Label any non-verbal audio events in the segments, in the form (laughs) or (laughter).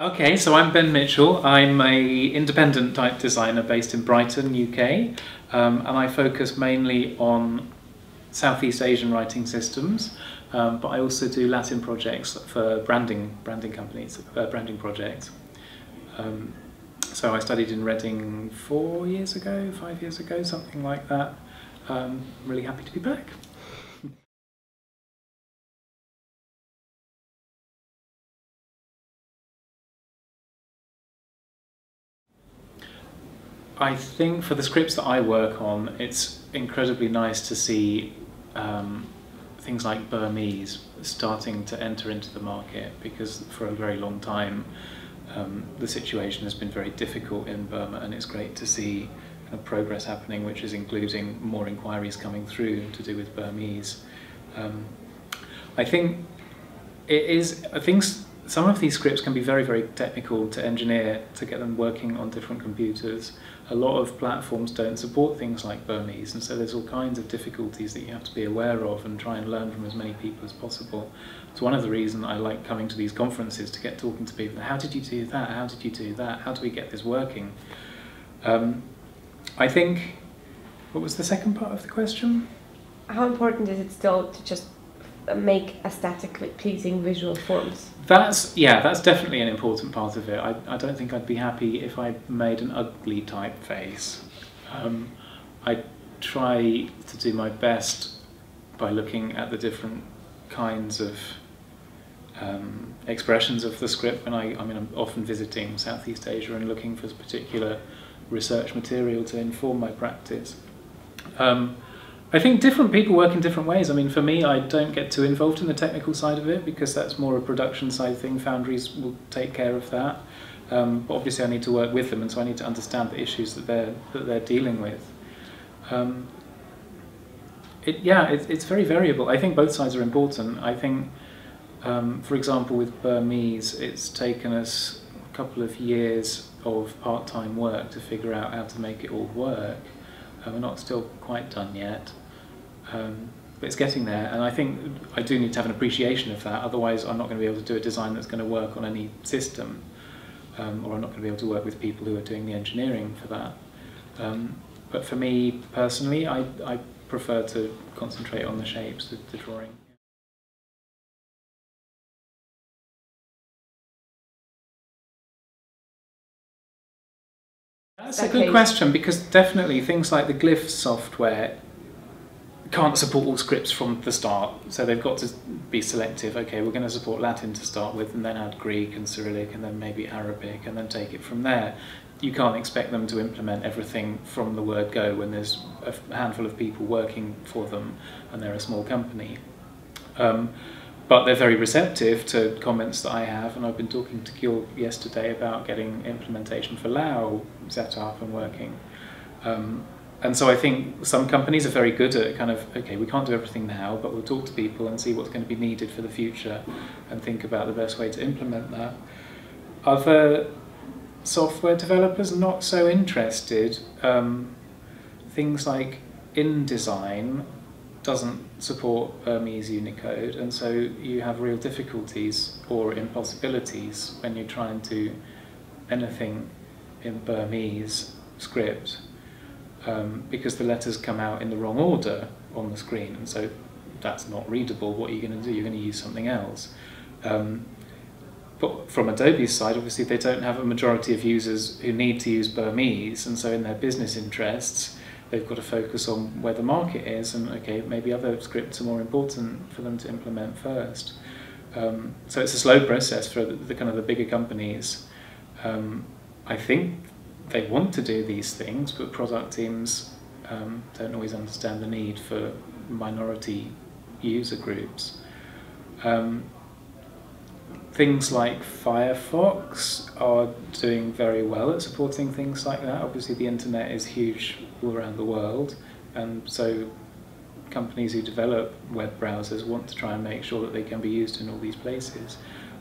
Okay, so I'm Ben Mitchell. I'm a independent type designer based in Brighton, UK, um, and I focus mainly on Southeast Asian writing systems, um, but I also do Latin projects for branding branding companies, uh, branding projects. Um, so I studied in Reading four years ago, five years ago, something like that. Um, really happy to be back. I think for the scripts that I work on, it's incredibly nice to see um, things like Burmese starting to enter into the market because for a very long time um, the situation has been very difficult in Burma and it's great to see kind of progress happening which is including more inquiries coming through to do with Burmese. Um, I think it is, I think some of these scripts can be very, very technical to engineer to get them working on different computers. A lot of platforms don't support things like Burmese, and so there's all kinds of difficulties that you have to be aware of and try and learn from as many people as possible. It's one of the reasons I like coming to these conferences to get talking to people. How did you do that? How did you do that? How do we get this working? Um, I think, what was the second part of the question? How important is it still to just make aesthetically pleasing visual forms? That's yeah, that's definitely an important part of it. I, I don't think I'd be happy if I made an ugly typeface. Um, I try to do my best by looking at the different kinds of um, expressions of the script when I, I mean I'm often visiting Southeast Asia and looking for particular research material to inform my practice. Um, I think different people work in different ways. I mean, for me, I don't get too involved in the technical side of it because that's more a production side thing. Foundries will take care of that. Um, but obviously, I need to work with them, and so I need to understand the issues that they're that they're dealing with. Um, it, yeah, it, it's very variable. I think both sides are important. I think, um, for example, with Burmese, it's taken us a couple of years of part-time work to figure out how to make it all work. Uh, we're not still quite done yet. Um, but it's getting there, and I think I do need to have an appreciation of that. Otherwise, I'm not going to be able to do a design that's going to work on any system, um, or I'm not going to be able to work with people who are doing the engineering for that. Um, but for me personally, I, I prefer to concentrate on the shapes, the, the drawing. That's a good question because definitely things like the Glyph software can't support all scripts from the start, so they've got to be selective. Okay, we're going to support Latin to start with, and then add Greek and Cyrillic, and then maybe Arabic, and then take it from there. You can't expect them to implement everything from the word go when there's a handful of people working for them and they're a small company. Um, but they're very receptive to comments that I have, and I've been talking to Gil yesterday about getting implementation for Lao set up and working. Um, and so I think some companies are very good at kind of, okay, we can't do everything now, but we'll talk to people and see what's going to be needed for the future and think about the best way to implement that. Other software developers not so interested. Um, things like InDesign doesn't support Burmese Unicode, and so you have real difficulties or impossibilities when you're trying to do anything in Burmese script um, because the letters come out in the wrong order on the screen, and so that's not readable. What are you going to do? You're going to use something else. Um, but from Adobe's side, obviously they don't have a majority of users who need to use Burmese, and so in their business interests, they've got to focus on where the market is, and okay, maybe other scripts are more important for them to implement first. Um, so it's a slow process for the, the, kind of the bigger companies. Um, I think they want to do these things, but product teams um, don't always understand the need for minority user groups. Um, things like Firefox are doing very well at supporting things like that. Obviously, the internet is huge all around the world, and so companies who develop web browsers want to try and make sure that they can be used in all these places.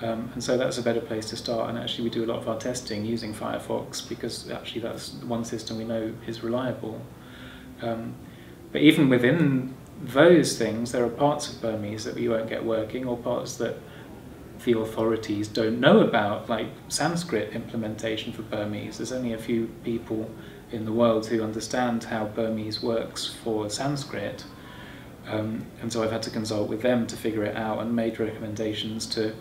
Um, and so that's a better place to start. And actually, we do a lot of our testing using Firefox because actually that's one system we know is reliable. Um, but even within those things, there are parts of Burmese that we won't get working, or parts that the authorities don't know about, like Sanskrit implementation for Burmese. There's only a few people in the world who understand how Burmese works for Sanskrit. Um, and so I've had to consult with them to figure it out and made recommendations to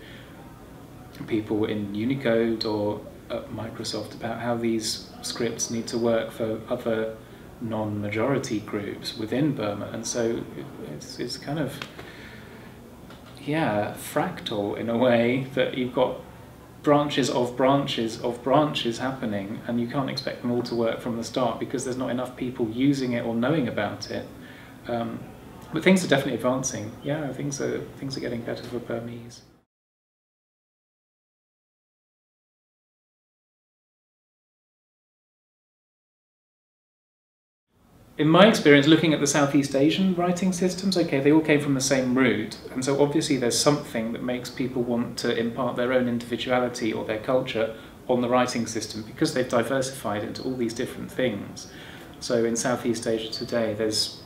people in Unicode or at Microsoft about how these scripts need to work for other non-majority groups within Burma. And so it's, it's kind of, yeah, fractal in a way that you've got branches of branches of branches happening and you can't expect them all to work from the start because there's not enough people using it or knowing about it. Um, but things are definitely advancing. Yeah, things are things are getting better for Burmese. In my experience, looking at the Southeast Asian writing systems, okay, they all came from the same root, and so obviously there's something that makes people want to impart their own individuality or their culture on the writing system because they've diversified into all these different things. So in Southeast Asia today, there's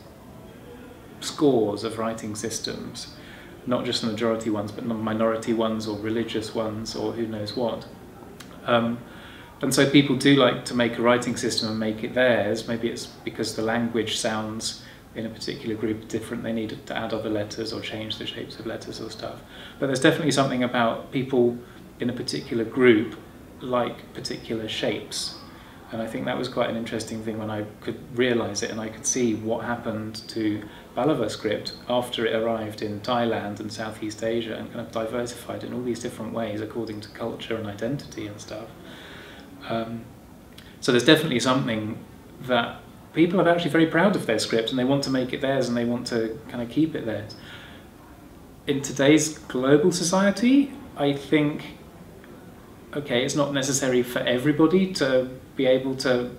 scores of writing systems, not just the majority ones, but minority ones or religious ones or who knows what. Um, and so people do like to make a writing system and make it theirs. Maybe it's because the language sounds in a particular group different. They need to add other letters or change the shapes of letters or stuff. But there's definitely something about people in a particular group like particular shapes. And I think that was quite an interesting thing when I could realize it and I could see what happened to Pallava script after it arrived in Thailand and Southeast Asia and kind of diversified in all these different ways according to culture and identity and stuff. Um, so there's definitely something that people are actually very proud of their script and they want to make it theirs and they want to kind of keep it theirs. In today's global society, I think, okay, it's not necessary for everybody to be able to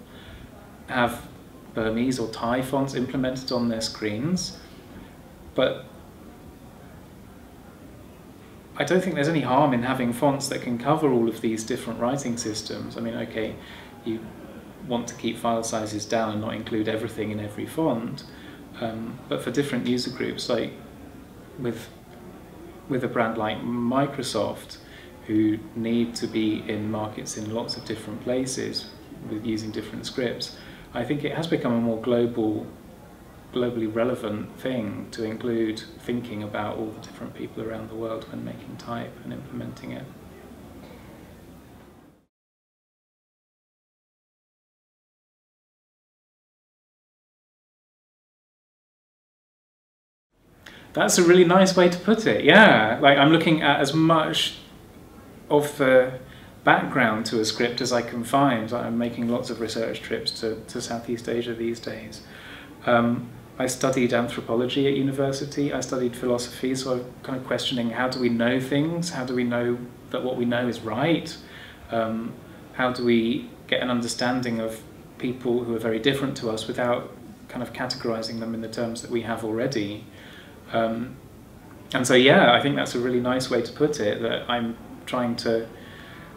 have Burmese or Thai fonts implemented on their screens, but I don't think there's any harm in having fonts that can cover all of these different writing systems. I mean, okay, you want to keep file sizes down and not include everything in every font, um, but for different user groups, like with with a brand like Microsoft, who need to be in markets in lots of different places with using different scripts, I think it has become a more global globally relevant thing to include thinking about all the different people around the world when making type and implementing it. That's a really nice way to put it. Yeah, like I'm looking at as much of the background to a script as I can find. I'm making lots of research trips to, to Southeast Asia these days. Um, I studied anthropology at university, I studied philosophy, so I'm kind of questioning how do we know things? How do we know that what we know is right? Um, how do we get an understanding of people who are very different to us without kind of categorizing them in the terms that we have already? Um, and so, yeah, I think that's a really nice way to put it, that I'm trying to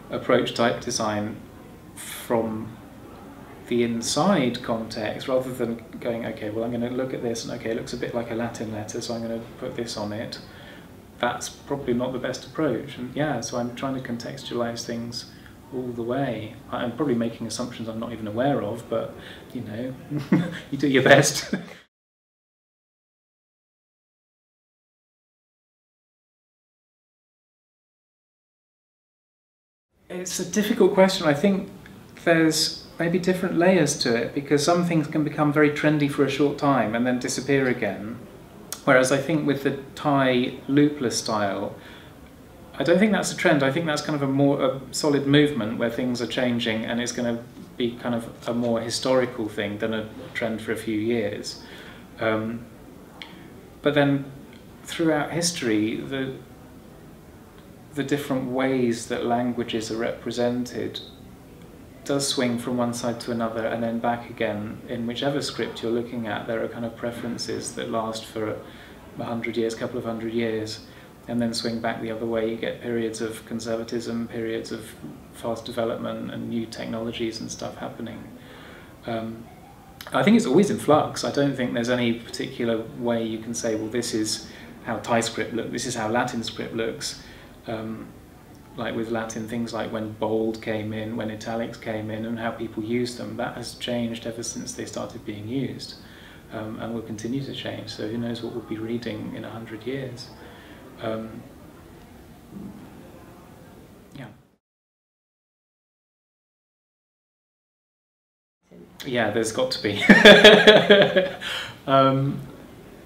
approach type design from the inside context rather than going, okay, well, I'm going to look at this and okay, it looks a bit like a Latin letter, so I'm going to put this on it. That's probably not the best approach. And yeah, so I'm trying to contextualize things all the way. I'm probably making assumptions I'm not even aware of, but you know, (laughs) you do your best. (laughs) it's a difficult question. I think there's maybe different layers to it because some things can become very trendy for a short time and then disappear again. Whereas I think with the Thai loopless style, I don't think that's a trend. I think that's kind of a more a solid movement where things are changing and it's going to be kind of a more historical thing than a trend for a few years. Um, but then throughout history, the the different ways that languages are represented does swing from one side to another and then back again. In whichever script you're looking at, there are kind of preferences that last for a hundred years, a couple of hundred years, and then swing back the other way. You get periods of conservatism, periods of fast development, and new technologies and stuff happening. Um, I think it's always in flux. I don't think there's any particular way you can say, well, this is how Thai script looks, this is how Latin script looks. um, like with Latin, things like when bold came in, when italics came in, and how people used them, that has changed ever since they started being used, um, and will continue to change. So who knows what we'll be reading in a hundred years? Um, yeah. Yeah, there's got to be. (laughs) um,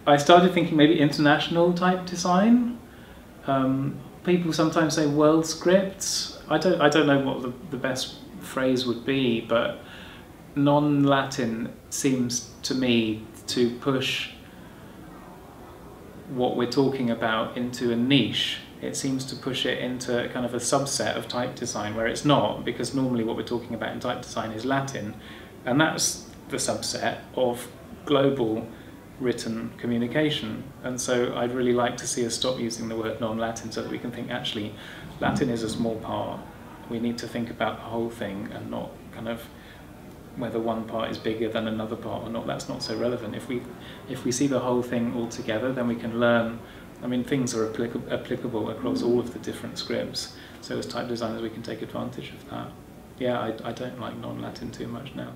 I started thinking maybe international type design. People sometimes say world scripts. I don't, I don't know what the, the best phrase would be, but non-Latin seems to me to push what we're talking about into a niche. It seems to push it into kind of a subset of type design where it's not, because normally what we're talking about in type design is Latin, and that's the subset of global written communication. And so I'd really like to see us stop using the word non-Latin so that we can think actually Latin is a small part. We need to think about the whole thing and not kind of whether one part is bigger than another part or not. That's not so relevant. If we if we see the whole thing all together, then we can learn. I mean, things are applic- applicable across all of the different scripts. So as type designers, we can take advantage of that. Yeah, I, I don't like non-Latin too much now.